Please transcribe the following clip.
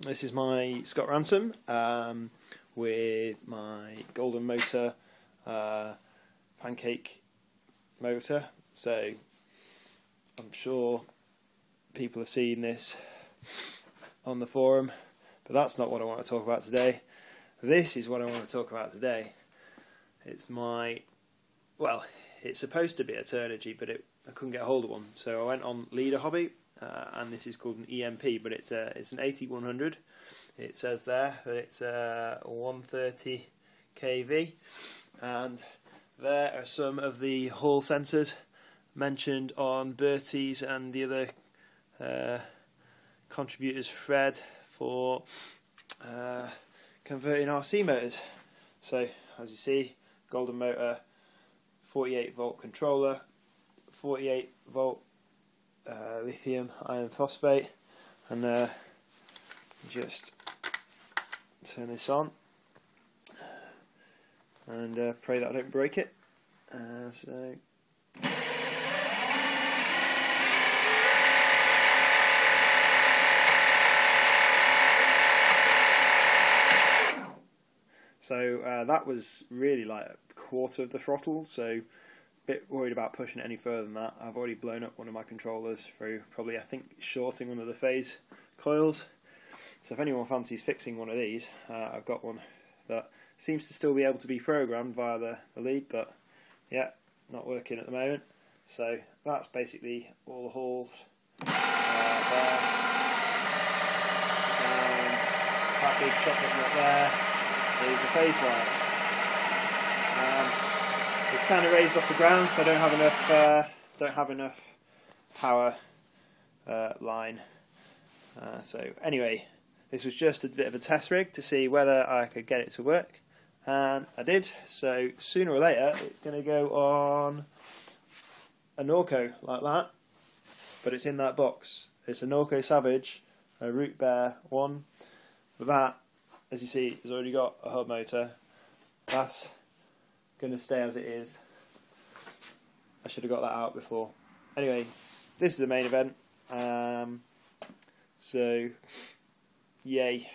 This is my Scott Ransom um, with my Golden Motor uh, pancake motor. So I'm sure people have seen this on the forum, but that's not what I want to talk about today. This is what I want to talk about today. It's my, well, it's supposed to be a Turnigy, but it, I couldn't get a hold of one, so I went on Leader Hobby uh, and this is called an EMP, but it's a it's an 8100. It says there that it's a 130 kV, and there are some of the hall sensors mentioned on Bertie's and the other uh, contributors Fred for uh, converting RC motors. So as you see, Golden Motor 48 volt controller, 48 volt uh, lithium iron phosphate and uh, just turn this on and uh, pray that I don't break it. Uh, so So uh, that was really like a quarter of the throttle, so bit worried about pushing it any further than that. I've already blown up one of my controllers through probably I think shorting one of the phase coils. So if anyone fancies fixing one of these, uh, I've got one that seems to still be able to be programmed via the, the lead, but yeah, not working at the moment. So that's basically all the halls uh, there. And that big chocolate nut there is the phase wires. Um, it's kind of raised off the ground, so I don't have enough uh, don't have enough power uh, line. Uh, so anyway, this was just a bit of a test rig to see whether I could get it to work, and I did. So sooner or later, it's going to go on a Norco like that, but it's in that box. It's a Norco Savage, a Root Bear one. That, as you see, has already got a hub motor. That's going to stay as it is. I should have got that out before. Anyway, this is the main event. Um, so, yay.